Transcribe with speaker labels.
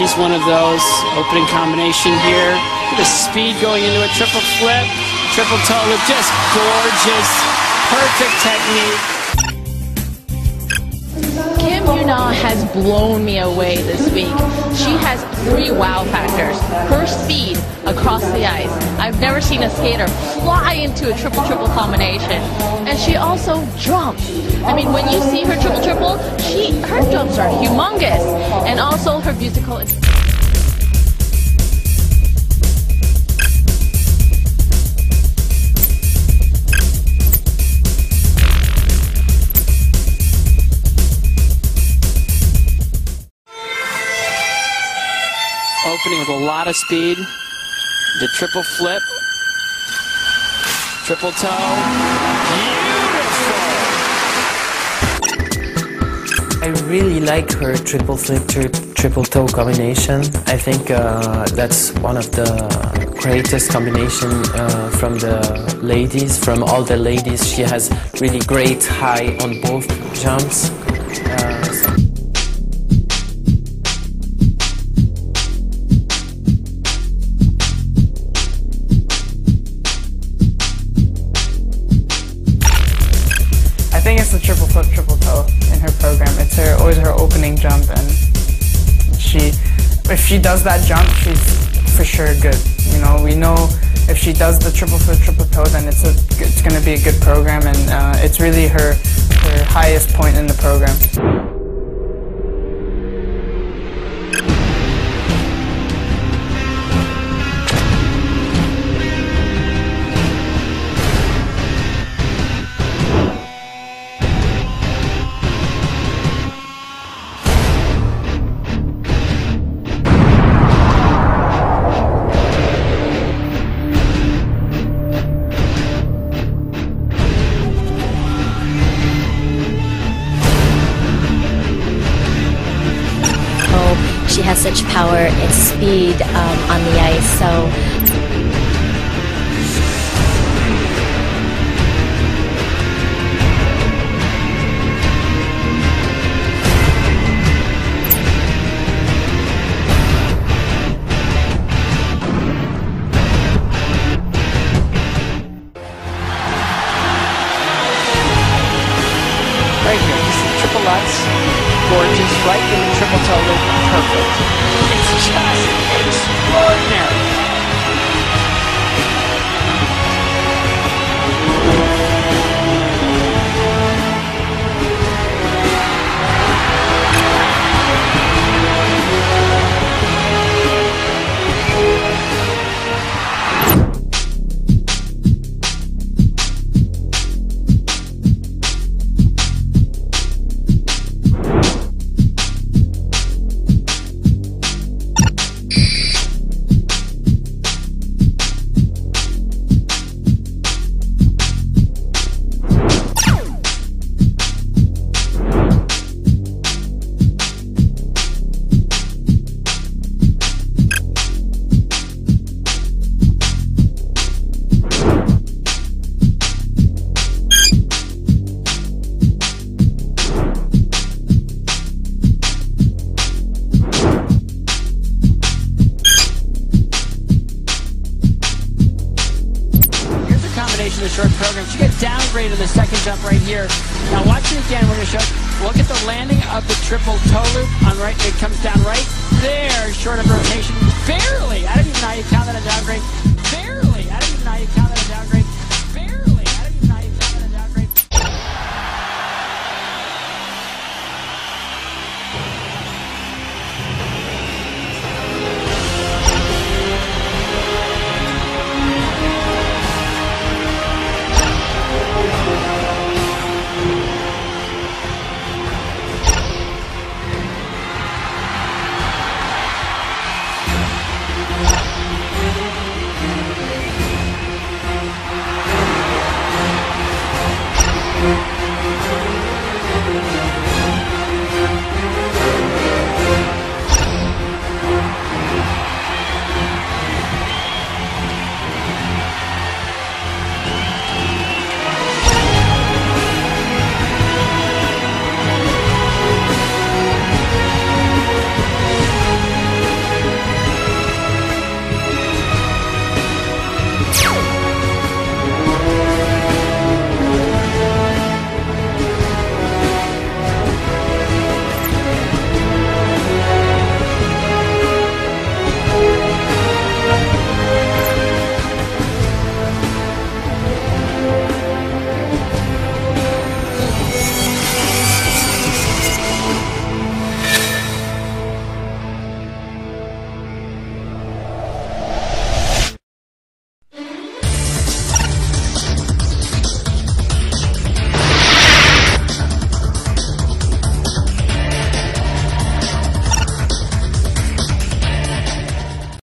Speaker 1: she's one of those. Opening combination here. The speed going into a triple flip. Triple toe loop, just gorgeous. Perfect technique.
Speaker 2: Yuna has blown me away this week. She has three wow factors. Her speed across the ice. I've never seen a skater fly into a triple triple combination. And she also jumps. I mean, when you see her triple triple, she her jumps are humongous. And also her musical.
Speaker 1: Opening with a lot of speed. The triple flip. Triple toe. Beautiful.
Speaker 3: I really like her triple flip, tri- triple toe combination. I think uh, that's one of the greatest combination uh, from the ladies, from all the ladies. She has really great high on both jumps. Uh, so-
Speaker 4: the triple flip, triple toe in her program. It's her always her opening jump, and she, if she does that jump, she's for sure good. You know, we know if she does the triple flip, triple toe, then it's a it's going to be a good program, and uh, it's really her her highest point in the program.
Speaker 5: She has such power and speed um, on the ice. So
Speaker 1: Right here, you see triple Lutz. Gorgeous. Right in the triple toe loop. Perfect. It's just of the short program. She got downgraded in the second jump right here. Now watch it again. We're going to show. Look at the landing of the triple toe loop on right. It comes down right there, short of rotation.